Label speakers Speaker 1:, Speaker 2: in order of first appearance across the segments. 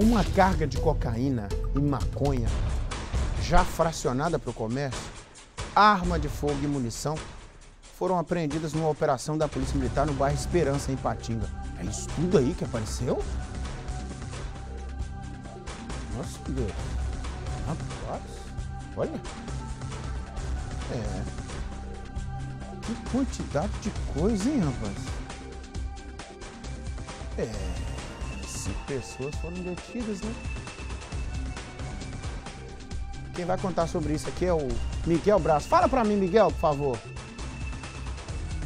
Speaker 1: Uma carga de cocaína e maconha já fracionada para o comércio, arma de fogo e munição foram apreendidas numa operação da Polícia Militar no bairro Esperança, em Patinga. É isso tudo aí que apareceu? Nossa, Deus. Rapaz, olha. É. Que quantidade de coisa, hein, rapaz? É cinco pessoas foram detidas, né? Quem vai contar sobre isso aqui é o Miguel Braz. Fala pra mim, Miguel, por favor.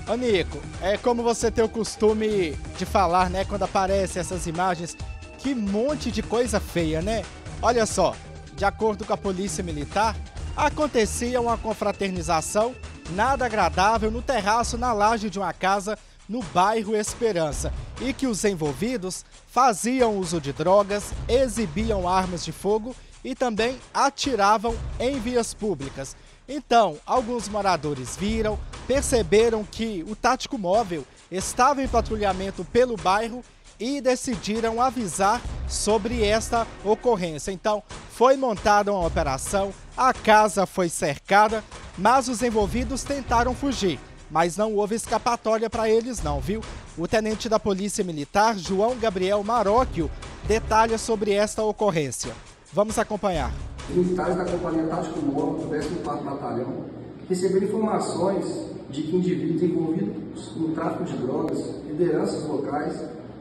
Speaker 2: Ô Nico, é como você tem o costume de falar, né, quando aparecem essas imagens, que monte de coisa feia, né? Olha só, de acordo com a polícia militar, acontecia uma confraternização nada agradável no terraço na laje de uma casa no bairro Esperança e que os envolvidos faziam uso de drogas, exibiam armas de fogo e também atiravam em vias públicas. Então, alguns moradores viram, perceberam que o tático móvel estava em patrulhamento pelo bairro e decidiram avisar sobre esta ocorrência. Então, foi montada uma operação, a casa foi cercada, mas os envolvidos tentaram fugir mas não houve escapatória para eles não, viu? O tenente da Polícia Militar, João Gabriel Maróquio, detalha sobre esta ocorrência. Vamos acompanhar.
Speaker 3: Militares da Companhia Tático Móvel do 14º Batalhão receberam informações de que indivíduos envolvidos no tráfico de drogas, lideranças locais,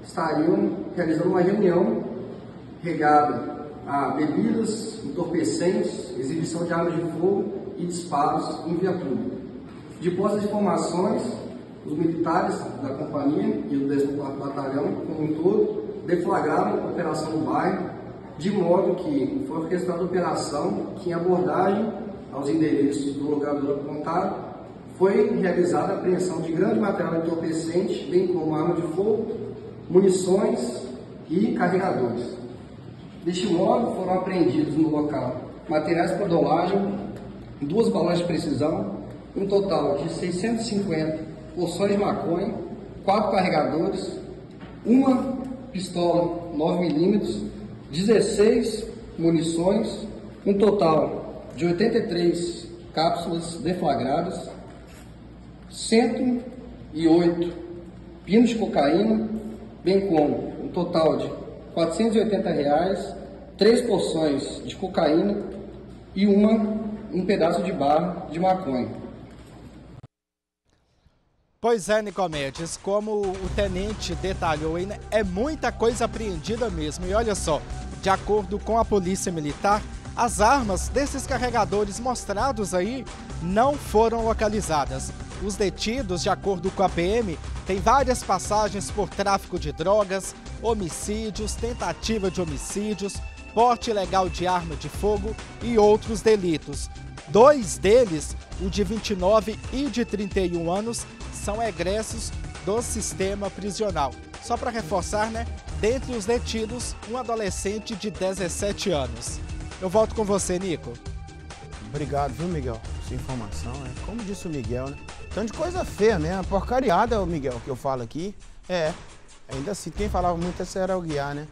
Speaker 3: estariam realizando uma reunião regada a bebidas, entorpecentes, exibição de armas de fogo e disparos em via pública. De posse de informações, os militares da companhia e do 14º Batalhão, como um todo, deflagraram a operação no bairro, de modo que foi orquestrada a operação que, em abordagem aos endereços do locador apontado, foi realizada a apreensão de grande material entorpecente, bem como arma de fogo, munições e carregadores. Deste modo, foram apreendidos no local materiais para dolagem, duas balas de precisão, um total de 650 porções de maconha, quatro carregadores, uma pistola 9mm, 16 munições, um total de 83 cápsulas deflagradas, 108 pinos de cocaína, bem como um total de 480 reais, três porções de cocaína e uma, um pedaço de barra de maconha.
Speaker 2: Pois é, Nicomedes, como o tenente detalhou né, é muita coisa apreendida mesmo. E olha só, de acordo com a polícia militar, as armas desses carregadores mostrados aí não foram localizadas. Os detidos, de acordo com a PM, têm várias passagens por tráfico de drogas, homicídios, tentativa de homicídios, porte ilegal de arma de fogo e outros delitos. Dois deles, o de 29 e de 31 anos, são egressos do sistema prisional. Só para reforçar, né? Dentre os detidos, um adolescente de 17 anos. Eu volto com você, Nico.
Speaker 1: Obrigado, viu, Miguel? Essa informação, né? Como disse o Miguel, né? Tanto de coisa feia mesmo, porcariada, o Miguel, que eu falo aqui. É, ainda assim, quem falava muito esse era o Guiar, né?